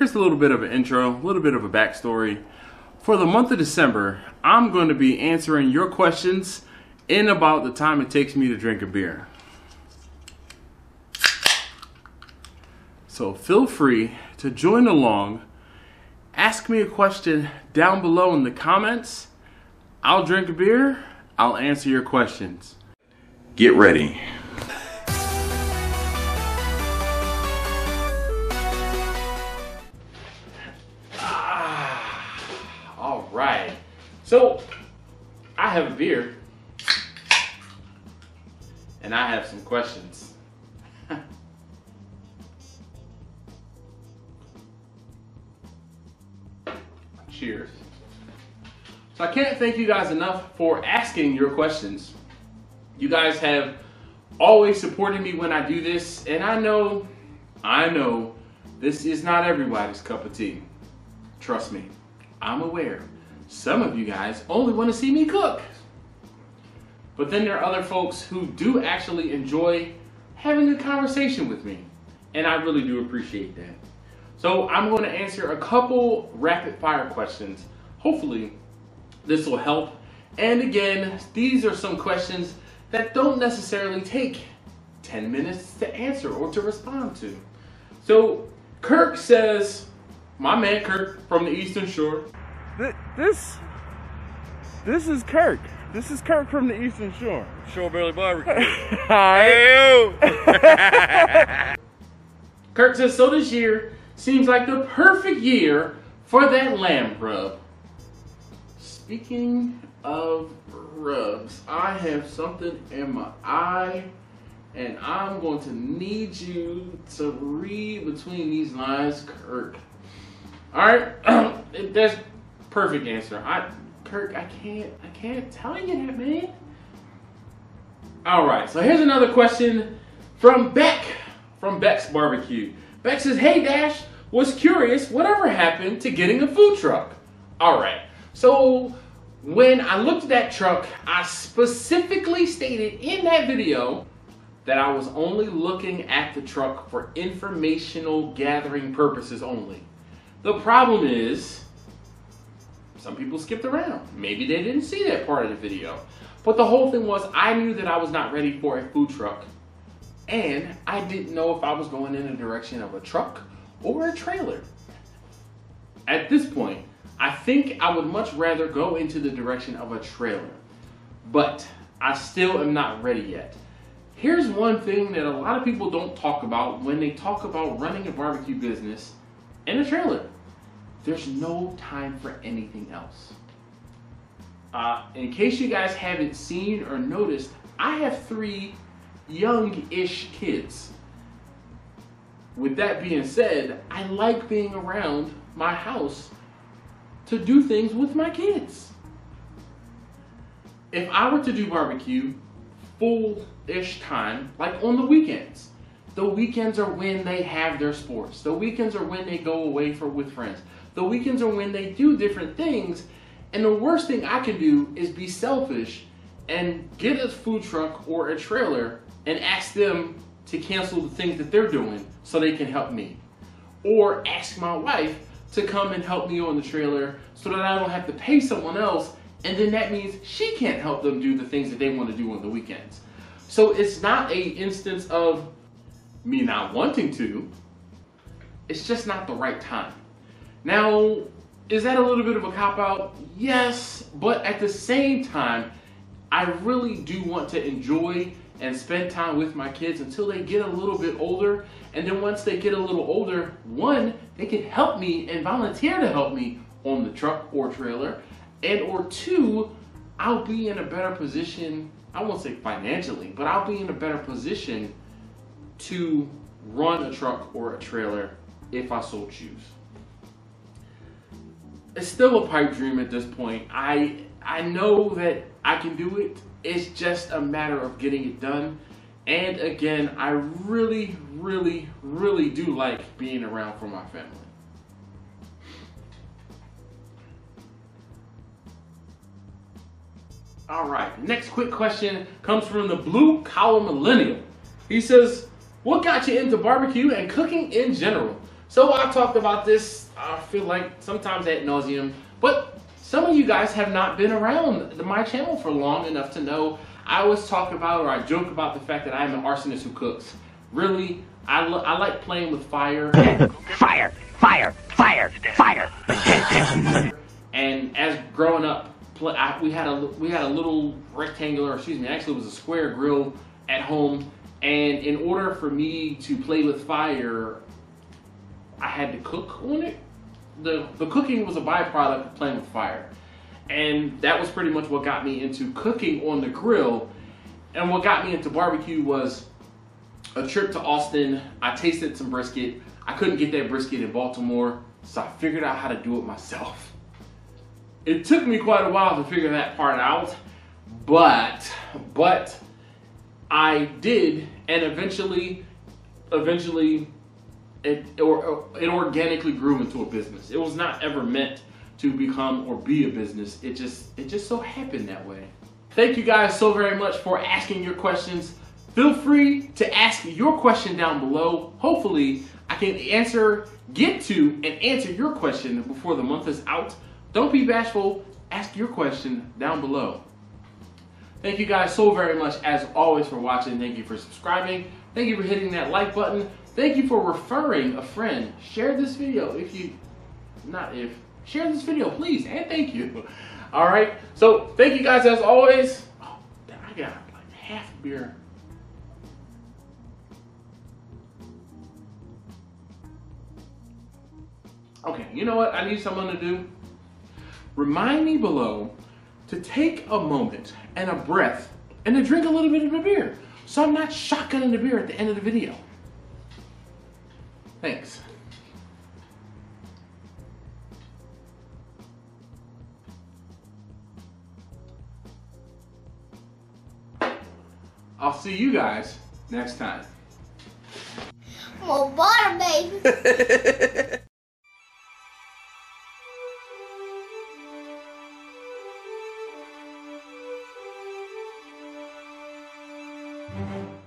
here's a little bit of an intro, a little bit of a backstory. For the month of December, I'm going to be answering your questions in about the time it takes me to drink a beer. So feel free to join along. Ask me a question down below in the comments. I'll drink a beer, I'll answer your questions. Get ready. So, I have a beer and I have some questions. Cheers. So I can't thank you guys enough for asking your questions. You guys have always supported me when I do this, and I know, I know, this is not everybody's cup of tea. Trust me, I'm aware. Some of you guys only want to see me cook. But then there are other folks who do actually enjoy having a conversation with me. And I really do appreciate that. So I'm going to answer a couple rapid fire questions. Hopefully this will help. And again, these are some questions that don't necessarily take 10 minutes to answer or to respond to. So Kirk says, my man Kirk from the Eastern Shore. This, this is Kirk. This is Kirk from the Eastern Shore. Shoreberry Barbecue. Hi. Kirk says, so this year seems like the perfect year for that lamb rub. Speaking of rubs, I have something in my eye and I'm going to need you to read between these lines, Kirk. All right, that's perfect answer. I Kirk, I can't, I can't tell you that, man. All right, so here's another question from Beck, from Beck's Barbecue. Beck says, hey Dash, was curious, whatever happened to getting a food truck? All right, so when I looked at that truck, I specifically stated in that video that I was only looking at the truck for informational gathering purposes only. The problem is, some people skipped around. Maybe they didn't see that part of the video. But the whole thing was I knew that I was not ready for a food truck. And I didn't know if I was going in the direction of a truck or a trailer. At this point, I think I would much rather go into the direction of a trailer. But I still am not ready yet. Here's one thing that a lot of people don't talk about when they talk about running a barbecue business in a trailer. There's no time for anything else. Uh, in case you guys haven't seen or noticed, I have three young-ish kids. With that being said, I like being around my house to do things with my kids. If I were to do barbecue full-ish time, like on the weekends, the weekends are when they have their sports. The weekends are when they go away for with friends. The weekends are when they do different things. And the worst thing I can do is be selfish and get a food truck or a trailer and ask them to cancel the things that they're doing so they can help me. Or ask my wife to come and help me on the trailer so that I don't have to pay someone else and then that means she can't help them do the things that they want to do on the weekends. So it's not a instance of me not wanting to, it's just not the right time. Now, is that a little bit of a cop out? Yes, but at the same time, I really do want to enjoy and spend time with my kids until they get a little bit older. And then once they get a little older, one, they can help me and volunteer to help me on the truck or trailer. And or two, I'll be in a better position, I won't say financially, but I'll be in a better position to run a truck or a trailer if I so choose it's still a pipe dream at this point. I I know that I can do it. It's just a matter of getting it done. And again, I really, really, really do like being around for my family. All right, next quick question comes from the blue collar millennial. He says, what got you into barbecue and cooking in general? So I've talked about this, I feel like sometimes ad nauseum, but some of you guys have not been around my channel for long enough to know I always talk about or I joke about the fact that I'm an arsonist who cooks. Really, I, I like playing with fire. Fire! Fire! Fire! Fire! and as growing up, I, we had a we had a little rectangular, excuse me, actually it was a square grill at home. And in order for me to play with fire, I had to cook on it. The the cooking was a byproduct of playing with fire. And that was pretty much what got me into cooking on the grill. And what got me into barbecue was a trip to Austin. I tasted some brisket. I couldn't get that brisket in Baltimore, so I figured out how to do it myself. It took me quite a while to figure that part out, but but I did, and eventually, eventually, it or it organically grew into a business. It was not ever meant to become or be a business. It just it just so happened that way. Thank you guys so very much for asking your questions. Feel free to ask your question down below. Hopefully, I can answer, get to, and answer your question before the month is out. Don't be bashful. Ask your question down below. Thank you guys so very much, as always, for watching. Thank you for subscribing. Thank you for hitting that like button. Thank you for referring a friend. Share this video if you, not if, share this video, please, and thank you. All right, so thank you guys as always. Oh, I got like half a beer. Okay, you know what I need someone to do? Remind me below to take a moment and a breath and to drink a little bit of the beer so I'm not shotgunning the beer at the end of the video. Thanks. I'll see you guys next time. More water, baby.